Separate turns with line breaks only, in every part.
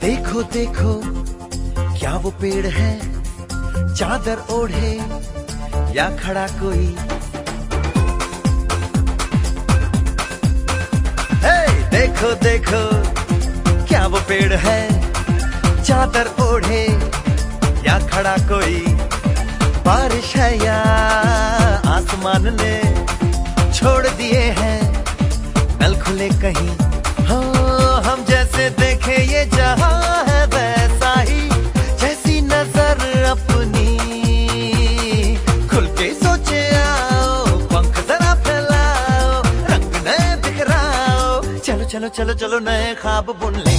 देखो देखो, क्या वो पेड़ है? चादर ओढ़े या खड़ा कोई? देखो देखो, क्या वो पेड़ है? चादर ओढ़े या खड़ा कोई? बारिश है या आसमान ने छोड़ दिए हैं। नल खुले कहीं। हाँ हम जैसे देखे ये जहाँ है वैसा ही। जैसी नज़र अपनी। खुल के सोचे आओ, पंख जरा फैलाओ, रंग नए बिखराओ। चलो चलो चलो चलो, नए ख्वाब बुन ले।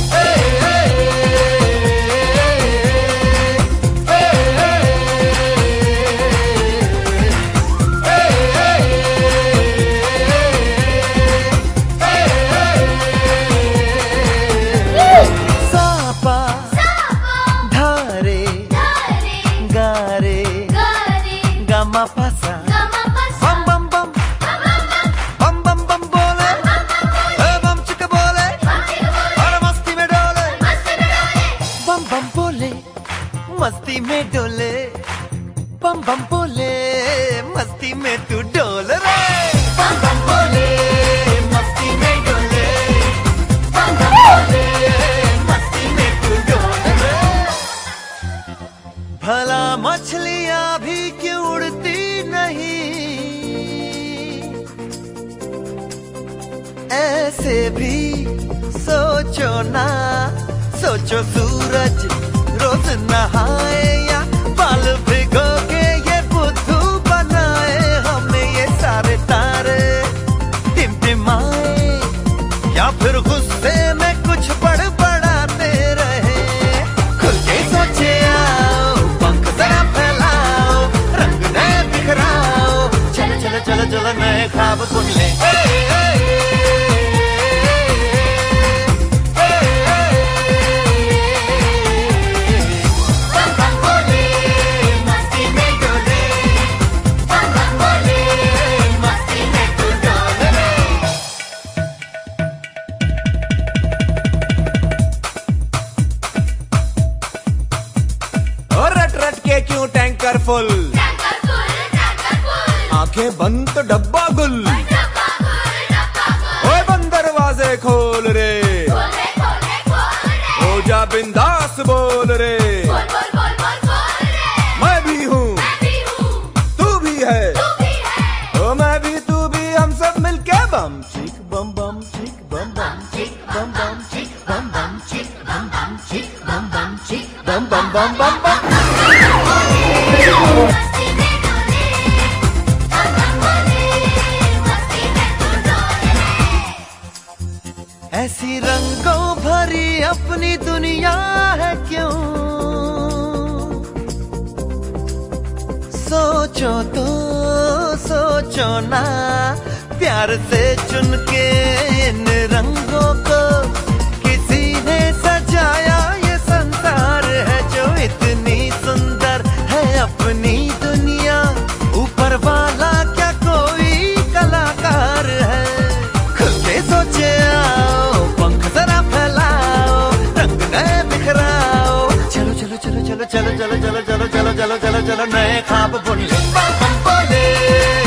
मस्ती में डोले, बम बम बोले, मस्ती में तू डोल रे। बम बम बोले, मस्ती में डोले, बम बम बोले, मस्ती में तू डोल रे। भला मछलियाँ भी क्यों उड़ती नहीं? ऐसे भी सोचो ना, सोचो सूरज रोज नहाए या बाल भिगो के ये बुद्धू बनाए हमें ये सारे तारे टिमटिमाए। या फिर गुस्से में कुछ बड़बड़ाते रहे। खुल के सोचे आओ, पंख जरा फैलाओ, रंग नए बिखराओ। चलो चलो चलो चलो नए ख्वाब बुन ले।
फुल। आँखें बंद तो डब्बा गुल। ओए बंद दरवाजे खोल रे। हो जा बिंदास बोल रे। मैं भी हूँ। तू भी है। ओ मैं भी, तू भी, हम सब मिलके बम बम बम चिक बम बम चिक बम बम बम बम बम बम बम बम बम बम बम बम।
ऐसी रंगों भरी अपनी दुनिया है क्यों? सोचो तो सोचो ना, प्यार से चुन के इन रंगों को चलो चलो चलो चलो चलो चलो नए खाप बुन बोले